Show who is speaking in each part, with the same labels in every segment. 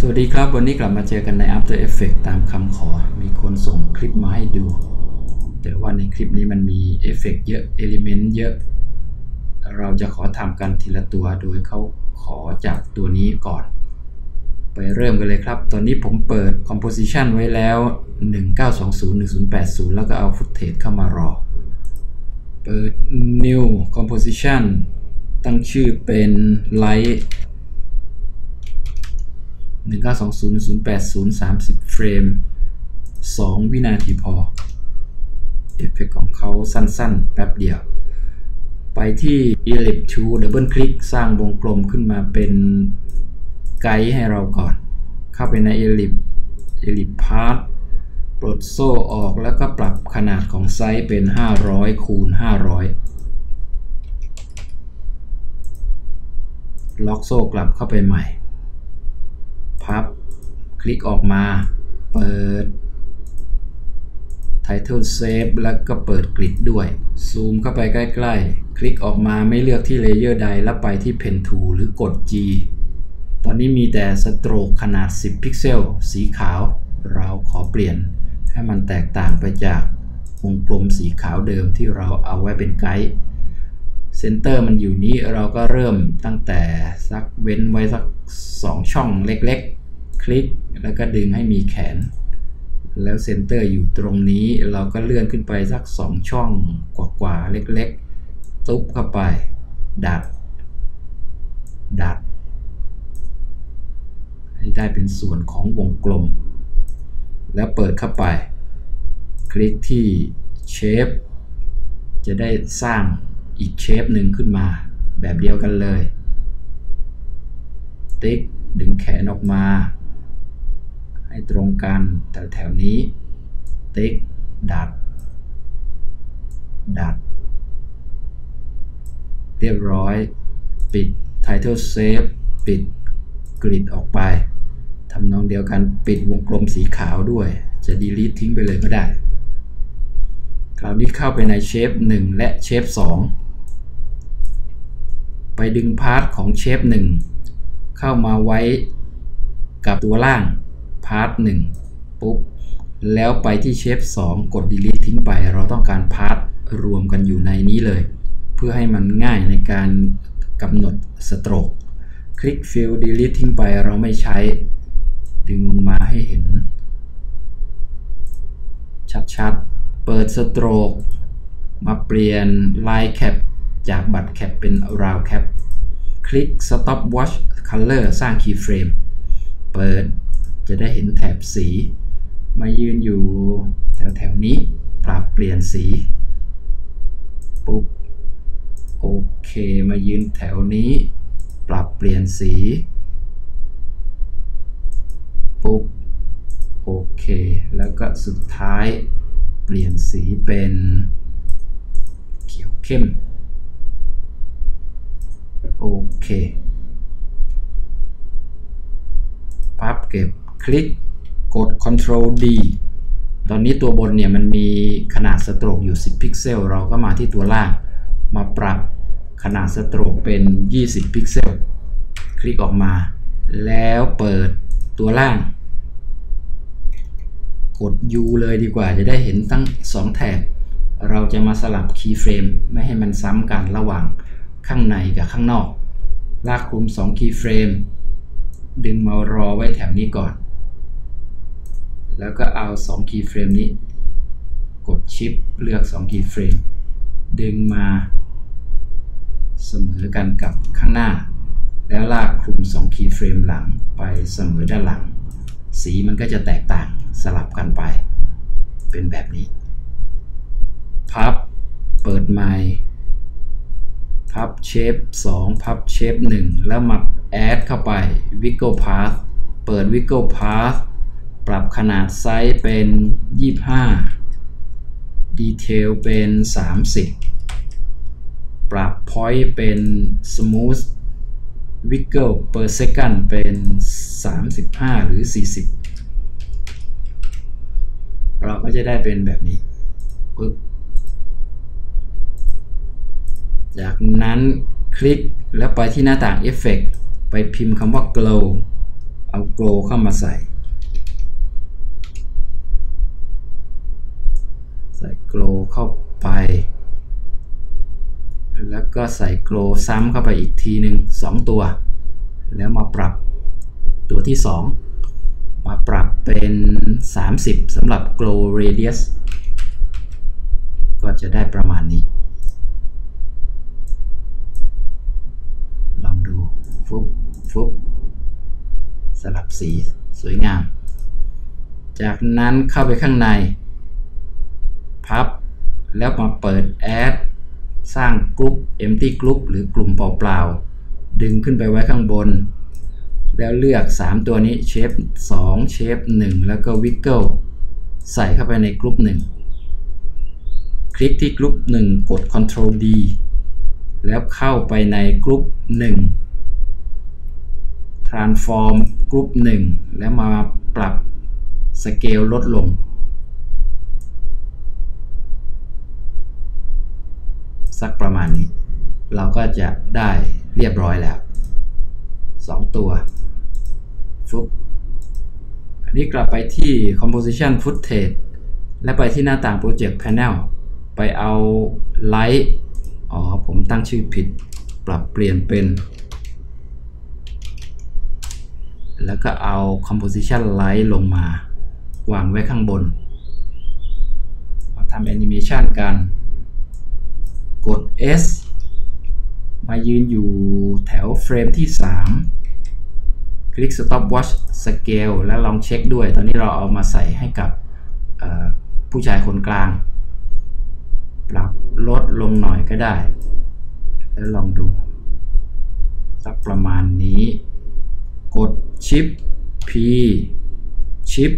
Speaker 1: สวัสดีครับ วันนี้กลับมาเจอกันใน After Effects ตามคำขอ มีคนส่งคลิปมาให้ดู แต่ว่าในคลิปนี้มันมีเอฟเฟกต์เยอะ element เยอะ เราจะขอทำกันทีละตัวโดยเขาขอจากตัวนี้ก่อน ไปเริ่มกันเลยครับ ตอนนี้ผมเปิด Composition ไว้แล้ว 1920-1080 แล้วก็เอา Footage เข้ามารอ เปิด New Composition ตั้งชื่อเป็น Light 1920-1080 30 เฟรม 2 วินาทีพอ เอฟเฟกต์ของเขาสั้นๆ แป๊บเดียว ไปที่ Ellipse Tool Double Click สร้างวงกลมขึ้นมาเป็นไกด์ให้เราก่อน เข้าไปใน Ellipse Ellipse Path ปลดโซ่ออกแล้วก็ปรับขนาดของไซส์เป็น 500 คูณ 500 ล็อกโซ่กลับเข้าไปใหม่ พับ คลิกออกมา เปิด Title Safe แล้วก็เปิด grid ด้วย ซูมเข้าไปใกล้ๆ คลิกออกมาไม่เลือกที่ layer ใดแล้วไปที่ Pen Tool หรือกด G ตอนนี้มีแต่ stroke ขนาด 10 พิกเซล สีขาว เราขอเปลี่ยน ให้มันแตกต่างไปจากวงกลมสีขาวเดิมที่เราเอาไว้เป็น guide center มันอยู่นี้เราก็เริ่มตั้งแต่สักเว้นไว้สัก 2 ช่องเล็กๆ คลิกแล้วก็ดึงให้มีแขน แล้ว center อยู่ตรงนี้เราก็เลื่อนขึ้นไปสัก 2 ช่องกว่าๆเล็กๆ ตุ๊บเข้าไป ดัด ดัด ให้ได้เป็นส่วนของวงกลม แล้วเปิดเข้าไป คลิกที่เชฟจะได้สร้างอีกเชฟหนึ่งขึ้นมา แบบเดียวกันเลย ติ๊กดึงแขนออกมา ให้ตรงกันแถวแถวนี้ ติ๊ก ดัด ดัด เรียบร้อย ปิด Title Safe ปิด grid ออกไปทำนองเดียวกันปิดวงกลมสีขาวด้วย จะ delete ทิ้งไปเลยก็ได้ คราวนี้เข้าไปใน shape 1และ shape 2ไปดึง path ของ shape 1เข้ามาไว้กับตัวล่าง path 1ปุ๊บ แล้วไปที่ shape 2 กด delete ทิ้งไป เราต้องการ pathรวมกันอยู่ในนี้เลย เพื่อให้มันง่ายในการกำหนดสโตรกคลิก fill delete ทิ้งไปเราไม่ใช้ ดึงลงมาให้เห็น ชัดๆ เปิดสโตรกมาเปลี่ยนลายแคปจากบัตรแคปเป็น round cap คลิก stop watch color สร้าง keyframe เปิด จะได้เห็นแถบสี มายืนอยู่แถวแถวนี้ ปรับเปลี่ยนสี ปุ๊บ โอเค มายืนแถวนี้ ปรับเปลี่ยนสี ปุ๊บ โอเค แล้วก็สุดท้ายเปลี่ยนสีเป็นเขียวเข้ม โอเค พับเก็บ คลิกกด Ctrl D ตอนนี้ตัวบนเนี่ยมันมีขนาด stroke อยู่ 10 พิกเซล เราก็มาที่ตัวล่าง มาปรับขนาด stroke เป็น 20 พิกเซล คลิกออกมา แล้วเปิดตัวล่าง กด U เลยดีกว่าจะได้เห็นทั้ง 2 แถบ เราจะมาสลับ keyframe ไม่ให้มันซ้ำกันระหว่างข้างในกับข้างนอก ลากคลุม 2 keyframe ดึงมารอไว้แถวนี้ก่อน แล้วก็เอา2 keyframe นี้ กด shift เลือก2 keyframe ดึงมาเสมอกันกับข้างหน้า แล้วลากคลุม2 keyframe หลังไปเสมอด้านหลัง สีมันก็จะแตกต่างสลับกันไป เป็นแบบนี้ พับ เปิดใหม่พับเชฟ2พับเชฟ1แล้วมาแอดเข้าไป Wiggle Path เปิด Wiggle Path ปรับขนาดไซส์เป็น 25 Detail เป็น 30 ปรับ Point เป็น Smooth Wiggle per second เป็น 35 หรือ 40 เราก็จะได้เป็นแบบนี้ปึ๊บจากนั้นคลิกแล้วไปที่หน้าต่าง Effect ไปพิมพ์คำว่า glow เอาโกลเข้ามาใส่ ใส่โกลเข้าไป แล้วก็ใส่โกลซ้ำเข้าไปอีกทีหนึ่ง2 ตัว แล้วมาปรับตัวที่ 2 มาปรับเป็น 30สำหรับ glow radius ก็จะได้ประมาณนี้ ลองดู ฟุบฟุบสลับสีสวยงาม จากนั้นเข้าไปข้างใน พับแล้วมาเปิด add สร้างกลุ่ม empty group หรือกลุ่มเปล่าๆ ดึงขึ้นไปไว้ข้างบน แล้วเลือก 3 ตัวนี้ shape 2 shape 1 แล้วก็ wiggle ใส่เข้าไปในกลุ่ม1คลิกที่กลุ่ม1 กด Control D แล้วเข้าไปในกลุ่ม1 transform กลุ่ม1แล้วมาปรับสเกลลดลง สักประมาณนี้ เราก็จะได้เรียบร้อยแล้ว 2 ตัวฟุบอันนี้กลับไปที่ composition footage และไปที่หน้าต่าง project panel ไปเอา light อ๋อ ผมตั้งชื่อผิด ปรับเปลี่ยนเป็น แล้วก็เอา composition light ลงมา วางไว้ข้างบนทำแอนิเมชันกัน กด S มายืนอยู่แถวเฟรมที่ 3 คลิก stop watch scale แล้วลองเช็คด้วย ตอนนี้เราเอามาใส่ให้กับผู้ชายคนกลาง ปรับลดลงหน่อยก็ได้ แล้วลองดู สักประมาณนี้ กด Shift P Shift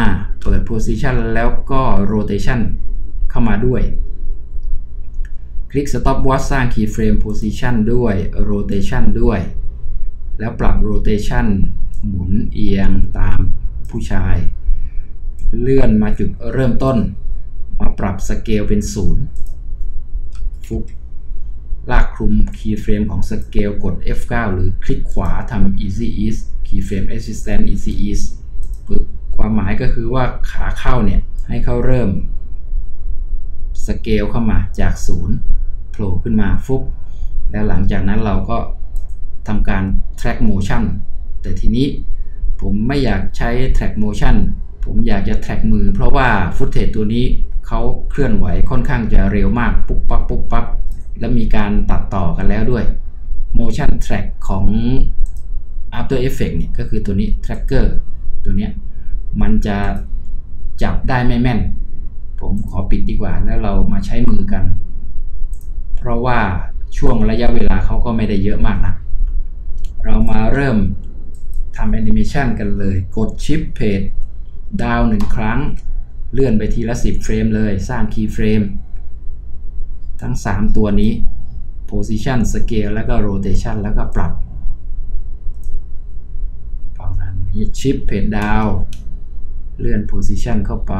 Speaker 1: R เปิด Position แล้วก็ Rotation เข้ามาด้วย คลิก Stop Watch สร้าง Keyframe Position ด้วย Rotation ด้วย แล้วปรับ Rotation หมุนเอียงตามผู้ชาย เลื่อนมาจุดเริ่มต้น มาปรับสเกลเป็น0ฟุกลากคลุม Keyframe ของสเกลกด F9 หรือคลิกขวาทำ Easy Ease Keyframe Assistant Easy Ease ความหมายก็คือว่าขาเข้าเนี่ย ให้เขาเริ่มสเกลเข้ามาจาก0โผล่ขึ้นมาฟุบแล้วหลังจากนั้นเราก็ทำการ track motion แต่ทีนี้ผมไม่อยากใช้ track motion ผมอยากจะ track มือ เพราะว่าฟุตเทจตัวนี้เขาเคลื่อนไหวค่อนข้างจะเร็วมากปุ๊บปั๊บปุ๊บปั๊บแล้วมีการตัดต่อกันแล้วด้วย motion track ของ After Effects เนี่ยก็คือตัวนี้ tracker ตัวเนี้ยมันจะจับได้ไม่แม่น ผมขอปิดดีกว่าแล้วเรามาใช้มือกัน เพราะว่าช่วงระยะเวลาเขาก็ไม่ได้เยอะมากนะ เรามาเริ่มทำแอนิเมชันกันเลย กด shift page down หนึ่งครั้ง เลื่อนไปทีละ 10 เฟรมเลย สร้าง keyframeทั้ง 3 ตัวนี้ Position Scale แล้วก็ Rotation แล้วก็ปรับประมาณนี้ชิปเพจดาวเลื่อน Position เข้าไป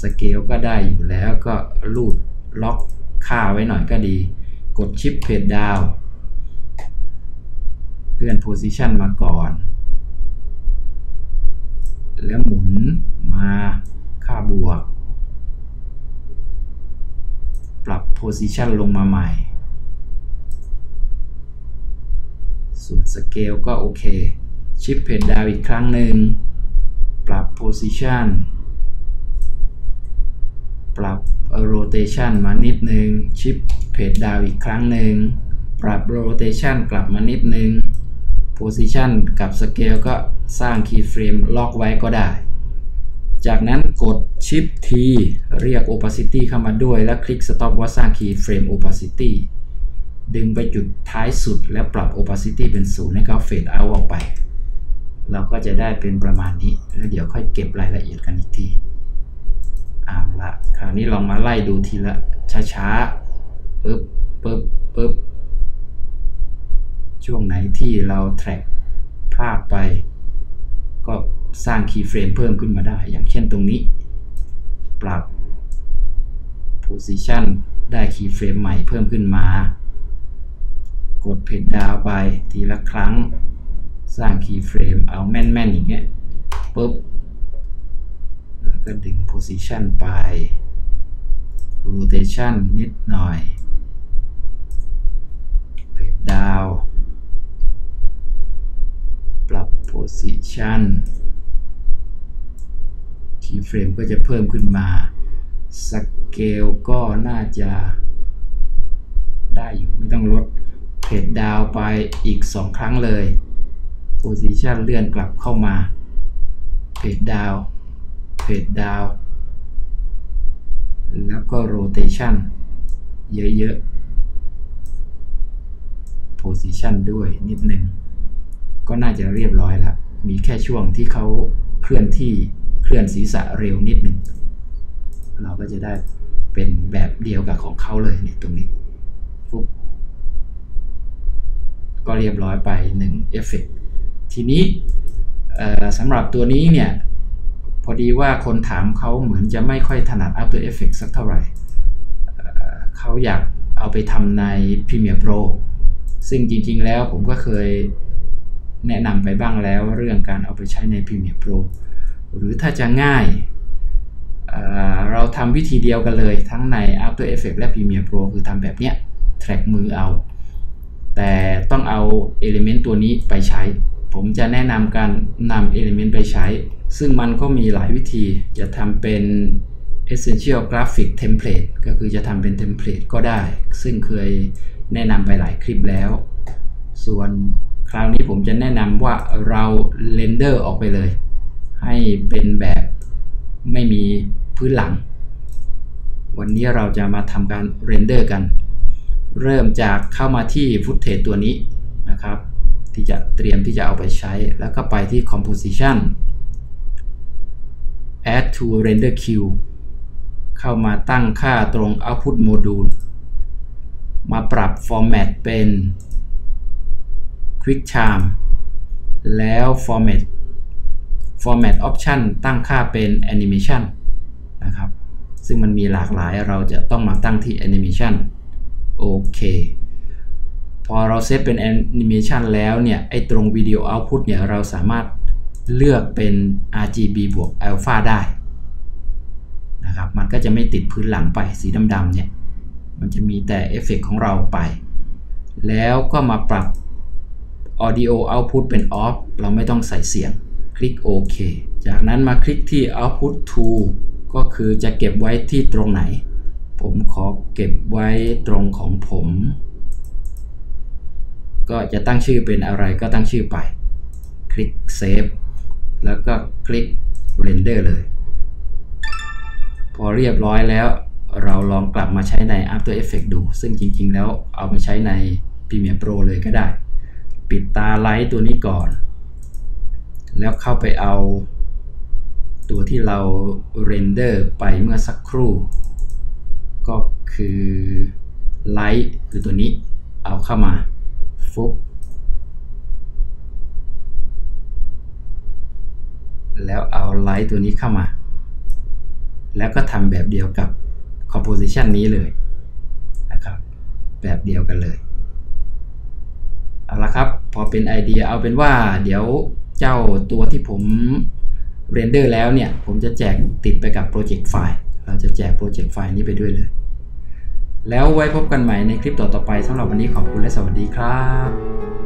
Speaker 1: Scale ก็ได้อยู่แล้วก็ลูดล็อก ค่าไว้หน่อยก็ดี กดชิปเพจดาวเลื่อน Position มาก่อน แล้วหมุนมาค่าบวก ปรับ Position ลงมาใหม่ ส่วน Scale ก็โอเค ชิปเพจดาวอีกครั้งหนึ่ง ปรับ Position ปรับ Rotation มานิดนึงชิปเพจดาวอีกครั้งหนึ่ง ปรับ Rotation กลับมานิดนึง Position กับ Scale ก็สร้าง Keyframe ล็อกไว้ก็ได้ จากนั้นกด Shift T เรียก Opacity เข้ามาด้วย แล้วคลิก Stop ว่าสร้าง Keyframe Opacity ดึงไปจุดท้ายสุดแล้วปรับ Opacity เป็น0ให้เขา Fade out ออกไป เราก็จะได้เป็นประมาณนี้ แล้วเดี๋ยวค่อยเก็บรายละเอียดกันอีกที อาละคราวนี้ลองมาไล่ดูทีละช้าๆปึ๊บปึ๊บปึ๊บช่วงไหนที่เรา track พลาดไป ก็สร้าง keyframe เพิ่มขึ้นมาได้ อย่างเช่นตรงนี้ ปรับ position ได้ keyframe ใหม่เพิ่มขึ้นมา กด page down ไปทีละครั้ง สร้าง keyframe เอาแม่นๆอย่างเงี้ยปุ๊บ ก็ดึง position ไป rotation นิดหน่อยเพดดาวปรับ position คีย์เฟรมก็จะเพิ่มขึ้นมาสเกลก็น่าจะได้อยู่ไม่ต้องลดเพจดาวไปอีก 2 ครั้งเลย position เลื่อนกลับเข้ามาเพจดาว เพจดาวแล้วก็ rotation เยอะๆ position ด้วยนิดนึง ก็น่าจะเรียบร้อยแล้ว มีแค่ช่วงที่เขาเคลื่อนที่เคลื่อนศีรษะเร็วนิดนึง เราก็จะได้เป็นแบบเดียวกับของเขาเลยเนี่ยตรงนี้ฟุบก็เรียบร้อยไป1เอฟเฟกทีนี้สำหรับตัวนี้เนี่ย อดีว่าคนถามเขาเหมือนจะไม่ค่อยถนัด After Effects สักเท่าไหร่เขาอยากเอาไปทำใน Premiere Pro ซึ่งจริงๆแล้วผมก็เคยแนะนำไปบ้างแล้วเรื่องการเอาไปใช้ใน Premiere Pro หรือถ้าจะง่ายเราทำวิธีเดียวกันเลยทั้งใน After Effects และ Premiere Pro คือทำแบบเนี้ยแทร็กมือเอา แต่ต้องเอา Element ตัวนี้ไปใช้ ผมจะแนะนำการนำ Element ไปใช้ ซึ่งมันก็มีหลายวิธีจะทำเป็น Essential Graphic Template ก็คือจะทำเป็น Template ก็ได้ ซึ่งเคยแนะนำไปหลายคลิปแล้ว ส่วนคราวนี้ผมจะแนะนำว่าเราเรนเดอร์ออกไปเลย ให้เป็นแบบไม่มีพื้นหลัง วันนี้เราจะมาทำการ render กัน เริ่มจากเข้ามาที่ footage ตัวนี้นะครับ ที่จะเตรียมที่จะเอาไปใช้ แล้วก็ไปที่ composition add to render queue เข้ามาตั้งค่าตรง output module มาปรับ format เป็น QuickTime แล้ว format format option ตั้งค่าเป็น animation นะครับ ซึ่งมันมีหลากหลายเราจะต้องมาตั้งที่ animation โอเค พอเราเซตเป็น animation แล้วเนี่ยไอ้ตรง video output เนี่ยเราสามารถเลือกเป็น RGB บวก alpha ได้นะครับมันก็จะไม่ติดพื้นหลังไปสีดำๆเนี่ยมันจะมีแต่เอฟเฟกของเราไป แล้วก็มาปรับ audio output เป็น off เราไม่ต้องใส่เสียง คลิกโอเคจากนั้นมาคลิกที่ output to ก็คือจะเก็บไว้ที่ตรงไหน ผมขอเก็บไว้ตรงของผม ก็จะตั้งชื่อเป็นอะไรก็ตั้งชื่อไป คลิก save แล้วก็คลิก render เลย พอเรียบร้อยแล้ว เราลองกลับมาใช้ใน After Effects ดู ซึ่งจริง ๆ แล้วเอาไปใช้ใน Premiere Pro เลยก็ได้ ปิดตา light ตัวนี้ก่อน แล้วเข้าไปเอา ตัวที่เรา render ไปเมื่อสักครู่ ก็คือ light คือตัวนี้เอาเข้ามา ปุ๊บแล้วเอา light ตัวนี้เข้ามา แล้วก็ทำแบบเดียวกับ composition นี้เลยนะครับ แบบเดียวกันเลย เอาละครับ พอเป็นไอเดียเอาเป็นว่า เดี๋ยวเจ้าตัวที่ผม render แล้วเนี่ย ผมจะแจกติดไปกับโปรเจกต์ไฟล์ เราจะแจกโปรเจกต์ไฟล์นี้ไปด้วยเลย แล้วไว้พบกันใหม่ในคลิปต่อๆไปสำหรับวันนี้ขอบคุณและสวัสดีครับ